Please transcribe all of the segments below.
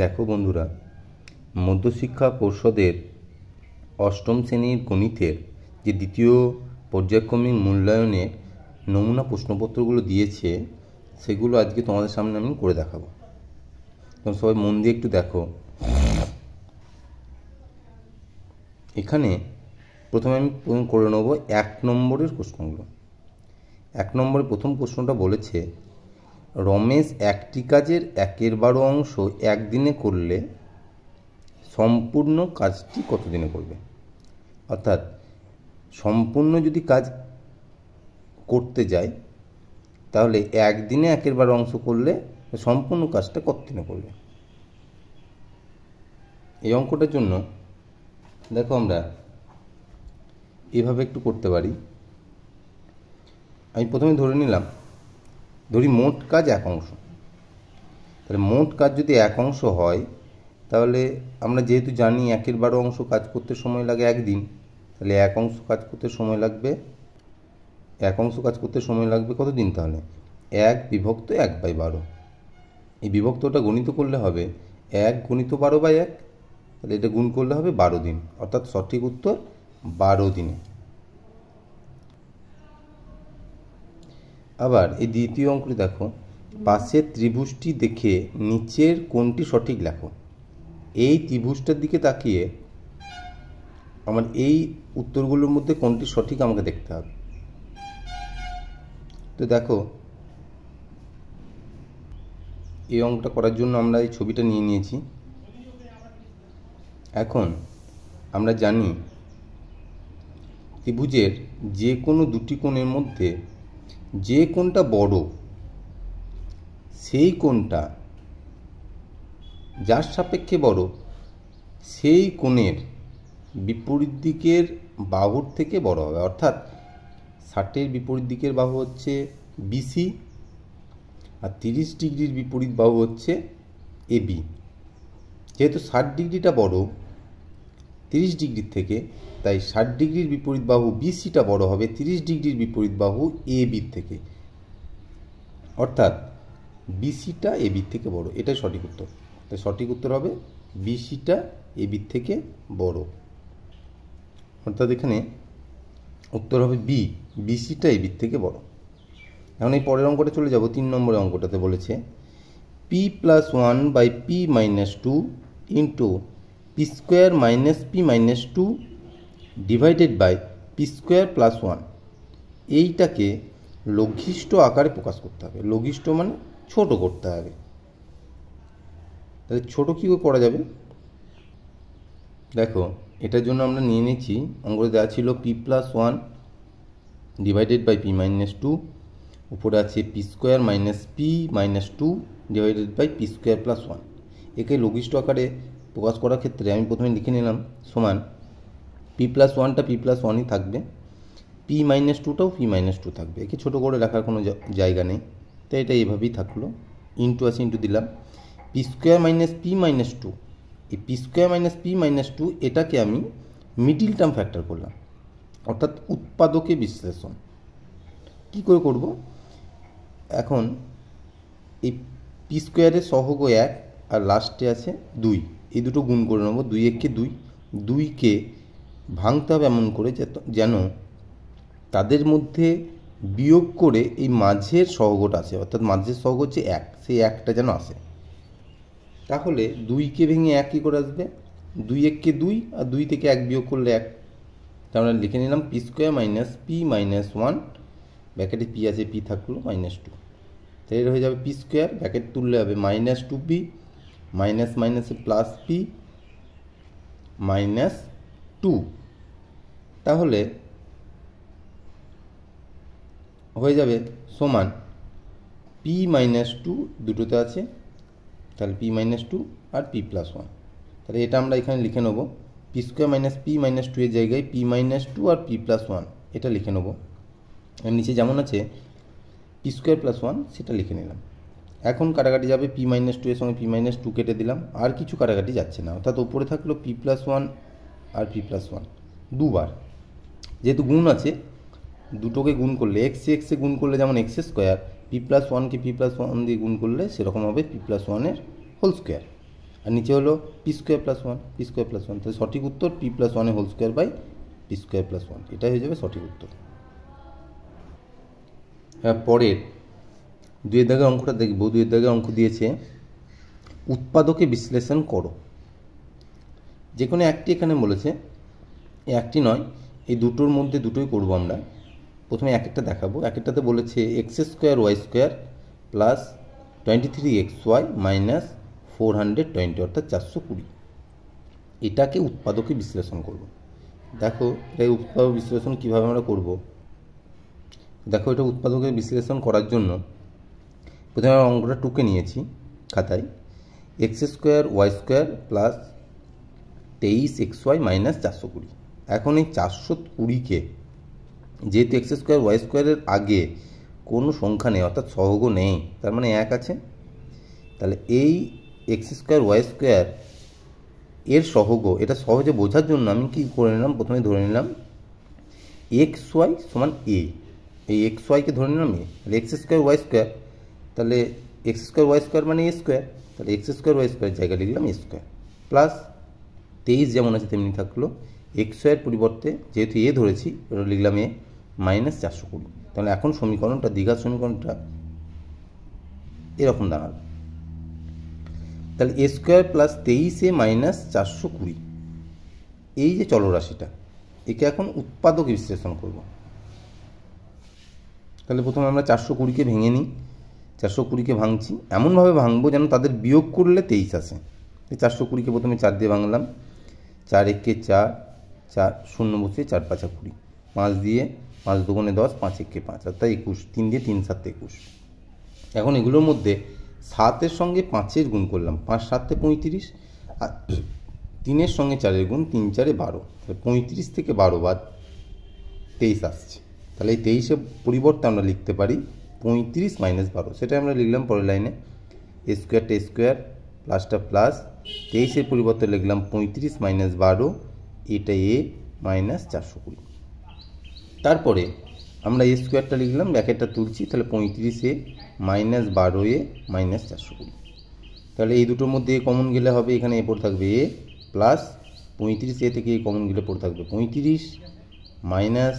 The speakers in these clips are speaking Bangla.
দেখো বন্ধুরা, মধ্যশিক্ষা পর্ষদের অষ্টম শ্রেণির গণিতের যে দ্বিতীয় পর্যায়ক্রমিক মূল্যায়নের নমুনা প্রশ্নপত্রগুলো দিয়েছে, সেগুলো আজকে তোমাদের সামনে আমি করে দেখাবো। তোমরা সবাই মন দিয়ে একটু দেখো। এখানে প্রথমে আমি করে নেব এক নম্বরের প্রশ্নগুলো। এক নম্বরের প্রথম প্রশ্নটা বলেছে রমেশ একটি কাজের একের বারো অংশ একদিনে করলে সম্পূর্ণ কাজটি কত দিনে করবে? অর্থাৎ সম্পূর্ণ যদি কাজ করতে যায়, তাহলে একদিনে একের বারো অংশ করলে সম্পূর্ণ কাজটা কতদিনে করবে? এই অঙ্কটার জন্য দেখো আমরা এভাবে একটু করতে পারি। আমি প্রথমে ধরে নিলাম ধরি মোট কাজ এক অংশ। তাহলে মোট কাজ যদি এক অংশ হয়, তাহলে আমরা যেহেতু জানি একের বারো অংশ কাজ করতে সময় লাগে একদিন, তাহলে এক অংশ কাজ করতে সময় লাগবে, এক অংশ কাজ করতে সময় লাগবে কত দিন তাহলে? এক বিভক্ত এক বাই বারো। এই বিভক্তটা গণিত করলে হবে এক গণিত বারো বাই এক, তাহলে এটা গুণ করলে হবে বারো দিন। অর্থাৎ সঠিক উত্তর বারো দিনে। আবার এই দ্বিতীয় অঙ্কটি দেখো। পাশের ত্রিভুজটি দেখে নিচের কোনটি সঠিক লেখো। এই ত্রিভুজটার দিকে তাকিয়ে আমার এই উত্তরগুলোর মধ্যে কোনটি সঠিক আমাকে দেখতে হবে। তো দেখো, এই অঙ্কটা করার জন্য আমরা এই ছবিটা নিয়ে নিয়েছি। এখন আমরা জানি ত্রিভুজের যে কোনো দুটি কোণের মধ্যে যে কোনটা বড়, সেই কোণটা যার সাপেক্ষে বড়, সেই কোণের বিপরীত দিকের বাহুর থেকে বড় হবে। অর্থাৎ ষাটের বিপরীত দিকের বাহু হচ্ছে বিসি আর তিরিশ ডিগ্রির বিপরীত বাহু হচ্ছে এবি যেহেতু ষাট ডিগ্রিটা বড় তিরিশ ডিগ্রির থেকে, তাই ষাট ডিগ্রির বিপরীত বাহু বিসিটা বড় হবে তিরিশ ডিগ্রির বিপরীত বাহু এ বির থেকে। অর্থাৎ বিসিটা এ বির থেকে বড়, এটাই সঠিক উত্তর। তাই সঠিক উত্তর হবে বিসিটা এ বির থেকে বড়। অর্থাৎ এখানে উত্তর হবে বি বিসিটা এ বির থেকে বড়। এখন এই পরের অঙ্কটা চলে যাব, তিন নম্বরের অঙ্কটাতে বলেছে P plus one by P minus two into P square minus P minus two divided by P square plus one এইটাকে লঘিষ্ঠ আকারে প্রকাশ করতে হবে। লঘিষ্ঠ মানে ছোট করতে হবে। তাহলে ছোট কী করে যাবে? দেখো, এটার জন্য আমরা নিয়ে নিয়েছি অঙ্কটা দেওয়া ছিল P plus one divided by P minus two উপরে আছে P square minus P minus two divided by P square plus one একে লঘিষ্ঠ আকারে প্রকাশ করার ক্ষেত্রে আমি প্রথমে লিখে নিলাম, সমান পি প্লাস ওয়ানটা পি প্লাস ওয়ানই থাকবে। পি মাইনাস টুটাও পি মাইনাস টু থাকবে। একে ছোটো করে রাখার কোনো জায়গা নেই। তো এটা এইভাবেই থাকল। ইন্টু আছে ইন্টু দিলাম। P square minus P minus two এই P square minus P minus two এটাকে আমি মিডিল টার্ম ফ্যাক্টর করলাম। অর্থাৎ উৎপাদকে বিশ্লেষণ। কি করে করব? এখন এই পি স্কোয়ারের সহগ এক আর লাস্টে আছে দুই। এই দুটো গুণ করে নেব, দুই এককে দুই। দুইকে ভাঙতে হবে এমন করে যেন তাদের মধ্যে বিয়োগ করে এই মাঝের সহগটা আসে অর্থাৎ মাঝের সহগ হচ্ছে এক, সেই একটা যেন আসে। তাহলে দুইকে ভেঙে এক কী করে আসবে? দুই এককে দুই আর দুই থেকে এক বিয়োগ করলে এক। তাহলে লিখে নিলাম P square minus P minus one ব্যাকেটে P আছে, পি থাকল মাইনাস টু। তাহলে হয়ে যাবে পি স্কোয়ার ব্যাকেট তুললে হবে মাইনাস টু পি মাইনাস মাইনাসে প্লাস পি মাইনাস টু তাহলে হয়ে যাবে সমান পি মাইনাস টু দুটোতে আছে, তাহলে পি মাইনাস টু আর পি প্লাস ওয়ান তাহলে এটা আমরা এখানে লিখে নেব P square minus P minus two এর জায়গায় পি মাইনাস টু আর পি প্লাস ওয়ান এটা লিখে নেব। এর নিচে যেমন আছে পি স্কোয়ার প্লাস ওয়ান সেটা লিখে নিলাম। এখন কাটাকাটি যাবে পি মাইনাস টু এর সঙ্গে পি মাইনাস টু কেটে দিলাম, আর কিছু কাটাকাটি যাচ্ছে না। অর্থাৎ ওপরে থাকল পি প্লাস ওয়ান আর পি প্লাস ওয়ান দুবার। যেহেতু গুণ আছে, দুটোকে গুণ করলে এক্স এক্সে গুণ করলে যেমন এক্স স্কোয়ার পি প্লাস ওয়ানকে পি প্লাস ওয়ান দিয়ে গুণ করলে সেরকম হবে পি প্লাস ওয়ানের হোল স্কোয়ার আর নিচে হলো P square plus one P square plus one তাহলে সঠিক উত্তর পি প্লাস ওয়ানে whole square by P square plus one এটাই হয়ে যাবে সঠিক উত্তর। হ্যাঁ পরের দুয়ের দাগের অঙ্কটা দেখব দুয়ের দাগের অঙ্ক দিয়েছে। উৎপাদকে বিশ্লেষণ করো। যে কোনো একটি এখানে বলেছে একটি নয়, এই দুটোর মধ্যে দুটোই করব আমরা। প্রথমে এক একটা দেখাবো। এক একটাতে বলেছে X square, Y square plus twenty three X Y minus four hundred twenty, অর্থাৎ চারশো কুড়ি। এটাকে উৎপাদকে বিশ্লেষণ করব। দেখো এই উৎপাদক বিশ্লেষণ কীভাবে আমরা করব? দেখো, এটা উৎপাদকে বিশ্লেষণ করার জন্য প্রথমে অঙ্কটা টুকে নিয়েছি খাতায় X square Y square plus তেইশ এক্স ওয়াই মাইনাস চারশো কুড়ি। এখন এই চারশো কুড়িকে, যেহেতু এক্স স্কোয়ার ওয়াই স্কোয়ারের আগে কোনো সংখ্যা নেই, অর্থাৎ সহগ নেই, তার মানে এক আছে, তাহলে এই এক্স স্কোয়ার ওয়াই স্কোয়ার এর সহগ, এটা সহজে বোঝার জন্য আমি কি করে নিলাম? প্রথমে ধরে নিলাম এক্স ওয়াই সমান এ এই এক্স ওয়াইকে ধরে নিলাম A X square Y square তাহলে এক্স স্কোয়ার ওয়াই স্কোয়ার মানে স্কোয়ার তাহলে এক্স স্কোয়ার ওয়াই স্কোয়ার জায়গায় লিখলাম স্কোয়ার প্লাস তেইশ যেমন আছে তেমনি থাকল। এক্স ওয়াইয়ের পরিবর্তে যেহেতু এ ধরেছি ওটা লিখলাম এ মাইনাস চারশো কুড়ি। তাহলে এখন সমীকরণটা, দীঘার সমীকরণটা এরকম দাঁড়াবে তাহলে এ স্কোয়ার প্লাস তেইশে মাইনাস চারশো কুড়ি। এই যে চলরাশিটা, একে এখন উৎপাদক বিশ্লেষণ করব। তাহলে প্রথমে আমরা চারশো কুড়িকে ভেঙে নিই। চারশো কুড়িকে ভাঙছি। এমনভাবে ভাঙবো যেন তাদের বিয়োগ করলে তেইশ আসে। এই চারশো কুড়িকে প্রথমে চার দিয়ে ভাঙলাম। চার একে চার চার শূন্য বসিয়ে চার পাঁচা কুড়ি। পাঁচ দিয়ে পাঁচ দোকানে দশ, পাঁচ একে পাঁচ, অর্থাৎ একুশ। তিন দিয়ে তিন সাত একুশ। এখন এগুলোর মধ্যে সাতের সঙ্গে পাঁচের গুণ করলাম। পাঁচ সাতে পঁয়ত্রিশ, আর তিনের সঙ্গে চারের গুণ তিন চারে বারো। তাহলে পঁয়ত্রিশ থেকে বারো বাদ তেইশ আসছে। তাহলে এই তেইশের পরিবর্তে আমরা লিখতে পারি পঁয়ত্রিশ মাইনাস বারো। সেটা আমরা লিখলাম পরের লাইনে স্কোয়ারটা স্কোয়ার প্লাসটা প্লাস তেইশের পরিবর্তে লিখলাম পঁয়ত্রিশ মাইনাস বারো। এটা এ মাইনাস চারশো কুড়ি। তারপরে আমরা এ স্কোয়ারটা লিখলাম ব্যাকেটটা তুলছি, তাহলে পঁয়ত্রিশ এ মাইনাস বারো এ মাইনাস চারশো কুড়ি। তাহলে এই দুটোর মধ্যে কমন গেলে হবে, এখানে এ পড়ে থাকবে এ প্লাস পঁয়ত্রিশ এ থেকে এ কমন গেলে পড়ে থাকবে পঁয়ত্রিশ মাইনাস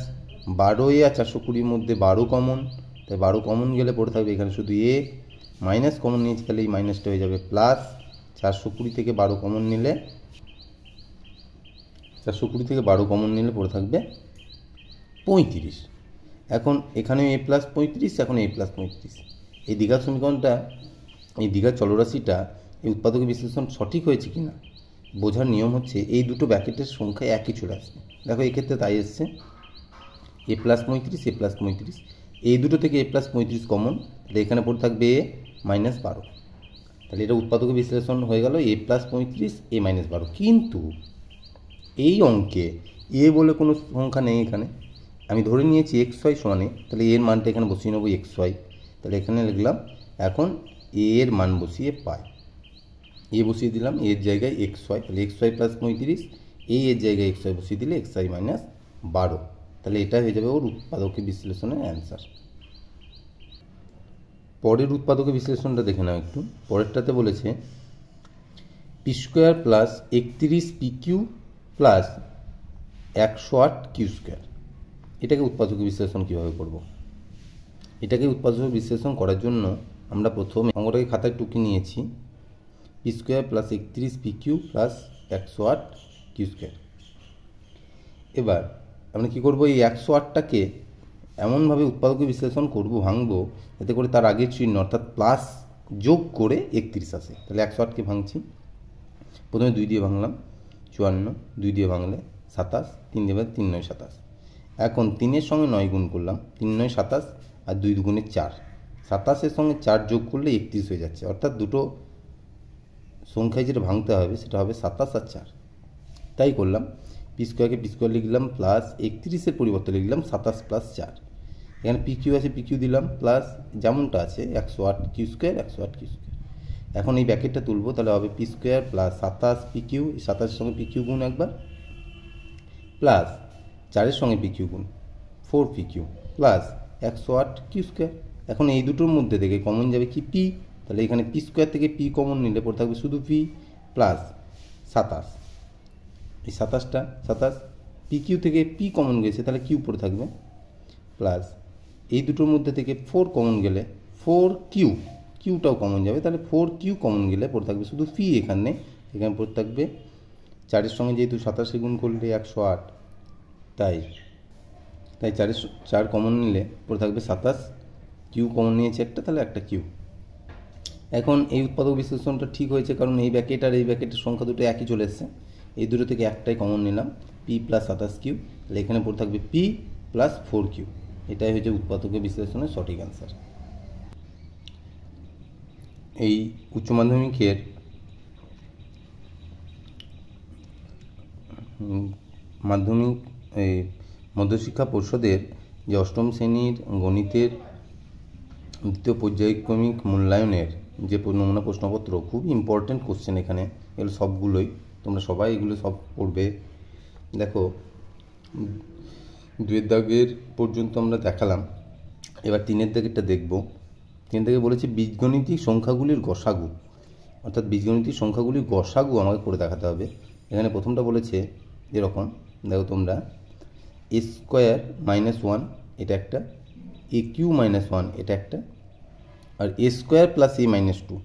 বারো এ আর চারশো কুড়ির মধ্যে বারো কমন তাই বারো কমন গেলে পড়ে থাকবে এখানে শুধু এ মাইনাস কমন নিয়েছি তাহলে এই মাইনাসটা হয়ে যাবে। প্লাস চারশো কুড়ি থেকে বারো কমন নিলে, চারশো কুড়ি থেকে বারো কমন নিলে পড়ে থাকবে পঁয়ত্রিশ। এখন এখানে এ প্লাস পঁয়ত্রিশ, এখন এ প্লাস পঁয়ত্রিশ। এই দীঘার সমীকরণটা, এই দীঘার চলরাশিটা এই উৎপাদক বিশ্লেষণ সঠিক হয়েছে কি না বোঝার নিয়ম হচ্ছে এই দুটো ব্যাকেটের সংখ্যা একই চলে আসবে। দেখো, এক্ষেত্রে তাই এসছে। এ প্লাস পঁয়ত্রিশ এ প্লাস পঁয়ত্রিশ। এই দুটো থেকে এ প্লাস পঁয়ত্রিশ কমন তাহলে এখানে পড়ে থাকবে এ মাইনাস বারো। তাহলে এটা উৎপাদক বিশ্লেষণ হয়ে গেল এ প্লাস পঁয়ত্রিশ এ মাইনাস বারো। কিন্তু এই অঙ্কে এ বলে কোনো সংখ্যা নেই এখানে। আমি ধরে নিয়েছি এক্স ওয়াই সমানে, তাহলে এর মানটা এখানে বসিয়ে নেব এক্স ওয়াই তাহলে এখানে লিখলাম, এখন এ এর মান বসিয়ে পাই। এ বসিয়ে দিলাম এর জায়গায় এক্স ওয়াই তাহলে এক্স ওয়াই প্লাস পঁয়ত্রিশ এই এর জায়গায় এক্স ওয়াই বসিয়ে দিলে এক্স ওয়াই মাইনাস বারো। তাহলে এটা হয়ে যাবে ওর উৎপাদকে বিশ্লেষণের অ্যান্সার পরের উৎপাদকে বিশ্লেষণটা দেখে নাও একটু। পরেরটাতে বলেছে পি স্কোয়ার প্লাস একত্রিশ পি কিউ প্লাস একশো আট কিউ স্কোয়ার এটাকে উৎপাদক বিশ্লেষণ কীভাবে করব? এটাকে উৎপাদক বিশ্লেষণ করার জন্য আমরা প্রথমে অঙ্কটাকে খাতায় টুকি নিয়েছি। পি স্কোয়ার প্লাস একত্রিশ পি কিউ প্লাস একশো আট কিউ স্কোয়ার এবার আমরা কী করব? এই একশো আটটাকে এমনভাবে উৎপাদক বিশ্লেষণ করব, ভাঙবো যাতে করে তার আগের চিহ্ন, অর্থাৎ প্লাস যোগ করে একত্রিশ আসে। তাহলে একশো আটকে ভাঙছি। প্রথমে দুই দিয়ে ভাঙলাম, চুয়ান্ন, দুই দিয়ে ভাঙলে সাতাশ, তিন দিয়ে তিন নয় সাতাশ। এখন তিনের সঙ্গে নয় গুণ করলাম, তিন নয় সাতাশ আর দুই দুগুণে চার। সাতাশের সঙ্গে চার যোগ করলে একত্রিশ হয়ে যাচ্ছে। অর্থাৎ দুটো সংখ্যায় যেটা ভাঙতে হবে, সেটা হবে সাতাশ আর চার। তাই করলাম। পি স্কোয়ারকে পি স্কোয়ার লিখলাম প্লাস একত্রিশের পরিবর্তে লিখলাম সাতাশ প্লাস চার। এখানে পি কিউ আছে পি কিউ দিলাম প্লাস যেমনটা আছে একশো আট কিউ স্কোয়ার একশো আট কিউ স্কোয়ার এখন এই ব্যাকেটটা তুলবো, তাহলে হবে পি স্কোয়ার প্লাস সাতাশ পি কিউ সাতাশের সঙ্গে পি কিউ গুণ একবার। প্লাস চারের সঙ্গে পি কিউ গুণ ফোর পি কিউ প্লাস একশো আট কিউ স্কোয়ার এখন এই দুটোর মধ্যে থেকে কমন যাবে কি পি তাহলে এখানে পি স্কোয়ার থেকে পি কমন নিলে পড়ে থাকবে শুধু পি প্লাস সাতাশ। এই সাতাশটা, সাতাশ পি কিউ থেকে পি কমন গেছে, তাহলে কিউ পড়ে থাকবে প্লাস এই দুটোর মধ্যে থেকে ফোর কমন গেলে ফোর কিউ কিউটাও কমন যাবে, তাহলে ফোর কিউ কমন গেলে পড়ে থাকবে শুধু পি এখানে এখানে পড়ে থাকবে চারের সঙ্গে যেহেতু সাতাশে গুণ করলে একশো আট, তাই তাই চারের চার কমন নিলে পড়ে থাকবে সাতাশ কিউ কমন নিয়েছে একটা, তাহলে একটা কিউ এখন এই উৎপাদক বিশ্লেষণটা ঠিক হয়েছে, কারণ এই ব্যাকেট আর এই ব্যাকেটের সংখ্যা দুটো একই চলে এসছে। এই দুটো থেকে একটাই কমন নিলাম পি প্লাস সাতাশ কিউ তাহলে এখানে পড়ে থাকবে পি প্লাস ফোর কিউ এটাই হচ্ছে উৎপাদকের বিশ্লেষণের সঠিক অ্যান্সার এই উচ্চ মাধ্যমিকের মাধ্যমিক মধ্যশিক্ষা পর্ষদের যে অষ্টম শ্রেণির গণিতের দ্বিতীয় পর্যায়ক্রমিক মূল্যায়নের যে নমুনা প্রশ্নপত্র, খুব ইম্পর্ট্যান্ট কোশ্চেন এখানে। এগুলো সবগুলোই তোমরা সবাই এগুলো সব পড়বে। দেখো, দুয়ের দাগের পর্যন্ত আমরা দেখালাম। এবার তিনের দাগেরটা দেখব। তিন থেকে বলেছে, বীজগণিতিক সংখ্যাগুলির গসাগু। অর্থাৎ বীজগণিতিক সংখ্যাগুলির গসাগু আমাকে করে দেখাতে হবে। এখানে প্রথমটা বলেছে, এরকম, দেখো তোমরা, এ স্কোয়ার মাইনাস ওয়ান, এটা একটা, এ কিউ মাইনাস ওয়ান, এটা একটা, আর A square plus A minus two.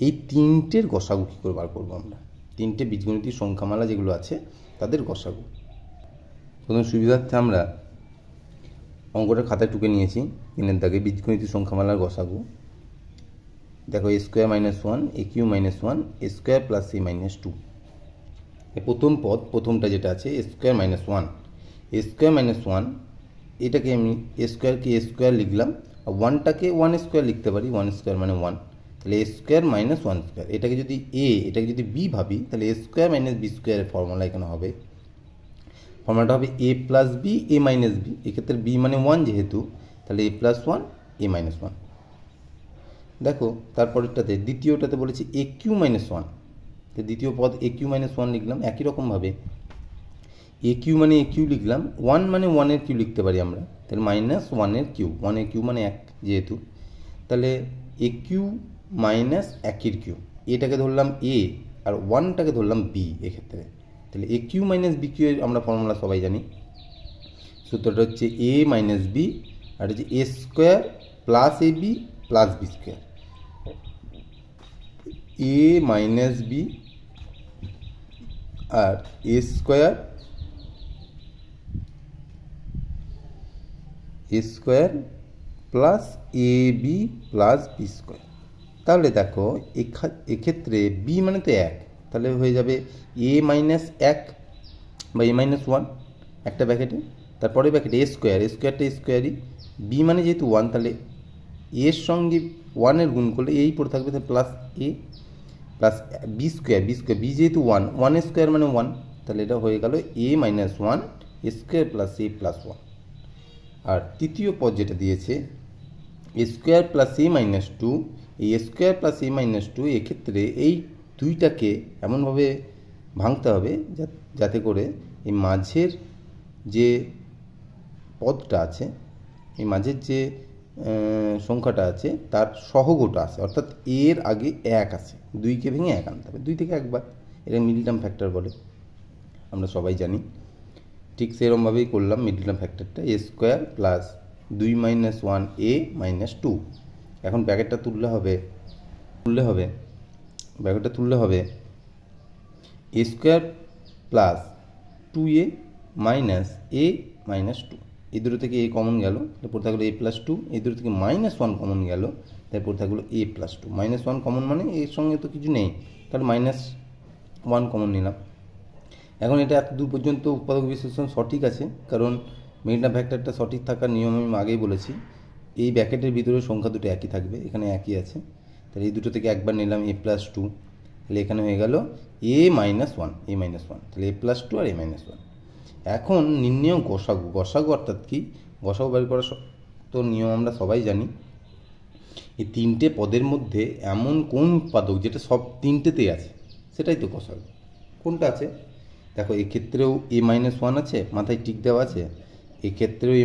এই তিনটের গসাগু কী করে বার করব আমরা? তিনটে বীজগণিতিক সংখ্যামালা যেগুলো আছে, তাদের গসাগু প্রথম সুবিধার্থে আমরা অঙ্কটা খাতায় টুকে নিয়েছি। তিনের দাগে বীজগণিতিক সংখ্যামালার গসাগু দেখো A square minus one A Q minus one A square plus A minus two প্রথম পদ, প্রথমটা যেটা আছে A square minus one A square minus one এটাকে আমি এ স্কোয়ারকে এ স্কোয়ার লিখলাম। আর ওয়ানটাকে ওয়ান স্কোয়ার লিখতে পারি ওয়ান স্কোয়ার মানে ওয়ান তাহলে A square minus one square এটাকে যদি এ এটাকে যদি বি ভাবি, তাহলে এ স্কোয়ার মাইনাস বি স্কোয়ারের ফর্মুলা এখানে হবে। ফর্মুলাটা হবে A plus B A minus B এক্ষেত্রে বি মানে ওয়ান যেহেতু, তাহলে A plus one A minus one দেখো, তারপরেরটাতে, দ্বিতীয়টাতে বলেছি এ কিউ মাইনাস ওয়ান তো দ্বিতীয় পদ এ কিউ মাইনাস ওয়ান লিখলাম, একই রকমভাবে। এ কিউ মানে এ কিউ লিখলাম ওয়ান মানে ওয়ানের কিউ লিখতে পারি আমরা। তাহলে মাইনাস ওয়ানের কিউ ওয়ানের কিউ মানে এক যেহেতু। তাহলে এ কিউ মাইনাস একের কিউ এটাকে ধরলাম এ আর ওয়ানটাকে ধরলাম বি এক্ষেত্রে। তাহলে A Q minus B Q আমরা ফর্মুলা সবাই জানি। সূত্রটা হচ্ছে এ মাইনাস বি আর হচ্ছে A square plus A B plus B square. A minus B R A square A square plus A B plus B square. তাহলে দেখো এক্ষেত্রে বি মানে তো এক। তাহলে হয়ে যাবে এ মাইনাস এক বা এ মাইনাস ওয়ান একটা ব্যাকেটে তারপরে ব্যাকেটে এ স্কোয়ার এ স্কোয়ারটা স্কোয়ারই বি মানে যেহেতু ওয়ান তাহলে এর সঙ্গে ওয়ানের গুণ করলে এই পড়ে থাকবে তাহলে plus A plus B square B square B যেহেতু ওয়ান ওয়ান স্কোয়ার মানে ওয়ান তাহলে এটা হয়ে গেল A minus one square plus A plus one আর তৃতীয় পদ যেটা দিয়েছে square plus A minus two এই square plus A minus two এক্ষেত্রে এই দুইটাকে এমনভাবে ভাঙতে হবে যাতে করে এই মাঝের যে পদটা আছে, এই মাঝের যে সংখ্যাটা আছে তার সহগটা আছে, অর্থাৎ এর আগে এক আছে। দুইকে ভেঙে এক আনতে হবে। দুই থেকে একবার। এটা মিডল টার্ম ফ্যাক্টর বলে আমরা সবাই জানি। ঠিক সেরকমভাবেই করলাম মিডল টার্ম ফ্যাক্টরটা এ স্কোয়ার প্লাস দুই minus one A minus two এখন ব্যাকেটটা তুললে হবে তুললে হবে ব্যাকেটটা তুললে হবে A square plus two A minus A minus two এই দুটো থেকে এ কমন গেল, তারপর থাকল এ প্লাস টু এই দুটো থেকে মাইনাস ওয়ান কমন গেল, তারপর থাকল A plus two minus one common মানে এর সঙ্গে তো কিছু নেই, তাহলে মাইনাস ওয়ান কমন নিলাম। এখন এটা এত দূর পর্যন্ত উৎপাদক বিশ্লেষণ সঠিক আছে, কারণ মেরিনা ফ্যাক্টরটা সঠিক থাকার নিয়ম আমি আগেই বলেছি। এই ব্যাকেটের ভিতরে সংখ্যা দুটো একই থাকবে, এখানে একই আছে। তাহলে এই দুটো থেকে একবার নিলাম এ প্লাস টু তাহলে এখানে হয়ে গেল A minus one A minus one তাহলে এ প্লাস টু আর এ মাইনাস ওয়ান এখন নির্ণয় গসাগু গসাগু অর্থাৎ কি? গসাগু বের করার তো নিয়ম আমরা সবাই জানি। এই তিনটে পদের মধ্যে এমন কোন উৎপাদক যেটা সব তিনটেতেই আছে, সেটাই তো গসাগু। কোনটা আছে? দেখো, এক্ষেত্রেও এ মাইনাস ওয়ান আছে, মাথায় টিক দেওয়া আছে। এক্ষেত্রেও এ